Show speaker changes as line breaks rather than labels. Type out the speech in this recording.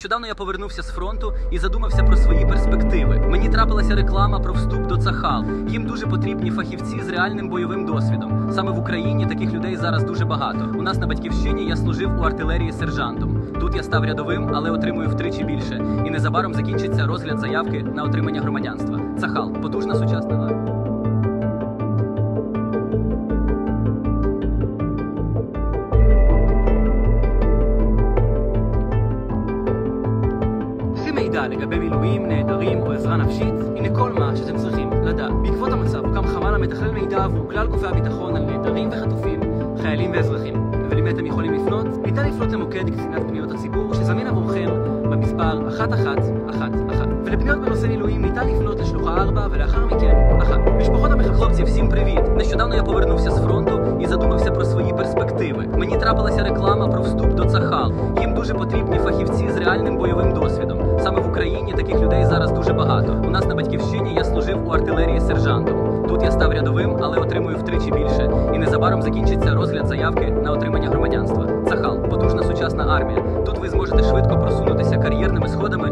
Нещодавно я повернувся з фронту і задумався про свої перспективи. Мені трапилася реклама про вступ до Цахал. Їм дуже потрібні фахівці з реальним бойовим досвідом. Саме в Україні таких людей зараз дуже багато. У нас на батьківщині я служив у артилерії сержантом. Тут я став рядовим, але отримую втричі більше. І незабаром закінчиться розгляд заявки на отримання громадянства. Цахал потужна сучасна
מידע לגבי מילואים, נעדרים או עזרה נפשית? הנה כל מה שאתם צריכים לדעת. בעקבות המצב הוקם חמ"ל המתכלל מידע עבור כלל גופי הביטחון על נעדרים וחטופים, חיילים ואזרחים. ולמי אתם יכולים לפנות? ניתן לפנות למוקד קצינת פניות הציבור שזמין עבורכם במספר 1111. ולפניות בנושא מילואים ניתן לפנות לשלוחה 4 ולאחר מכן 1. משפחות המחבלות
Хлопці, всім привіт! Нещодавно я повернувся з фронту і задумався про свої перспективи. Мені трапилася реклама про вступ до Цахал. Їм дуже потрібні фахівці з реальним бойовим досвідом. Україні таких людей зараз дуже багато. У нас на батьківщині я служив у артилерії сержантом. Тут я став рядовим, але отримую втричі більше. І незабаром закінчиться розгляд заявки на отримання громадянства. Цахал потужна сучасна армія. Тут ви зможете швидко просунутися кар'єрними сходами